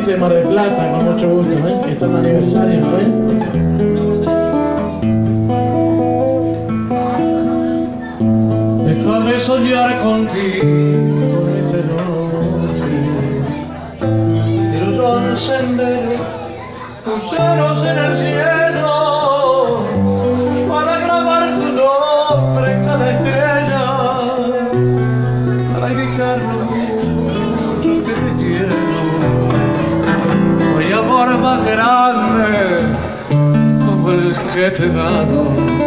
gente de Mar del Plata, con mucho gusto, ¿eh? que está en aniversario, ¿no? Déjame soñar contigo esta noche. Quiero yo encender luceros en el cielo para grabar tu nombre en cada estrella, para gritar lo mucho que te quiero. Hay amor más grande como el que te he dado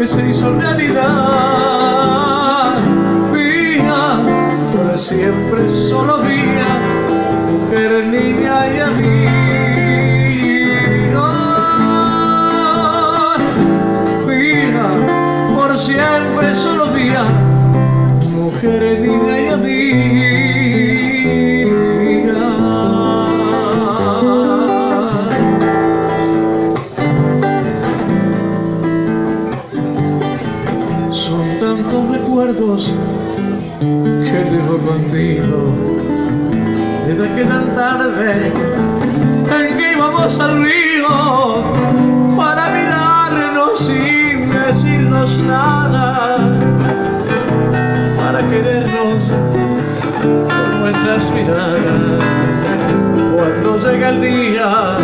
que se hizo realidad. Mía, por siempre solo mía, mujer, niña y amiga. Tantos recuerdos que llevo contigo desde aquella tarde en que íbamos al río para mirarnos sin decirnos nada, para querernos con nuestras miradas. Cuando llega el día,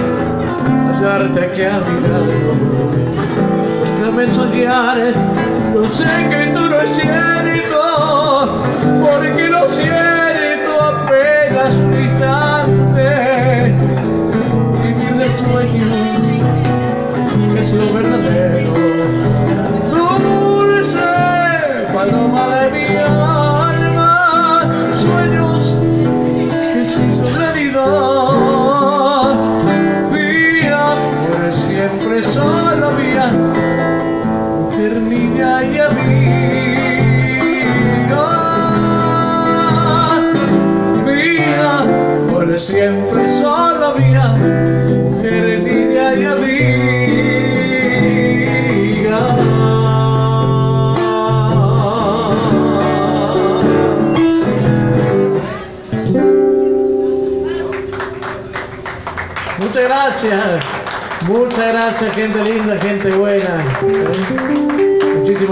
hallarte aquí a mi lado soñar, yo sé que tú no es cierto, porque lo cierto apenas un instante, vivir de sueño es lo verdadero. Dulce paloma de mi alma, sueños que se hizo realidad, por siempre solo mía, mujer, niña y amiga. Muchas gracias. Muchas gracias, gente linda, gente buena. Muchísimas gracias.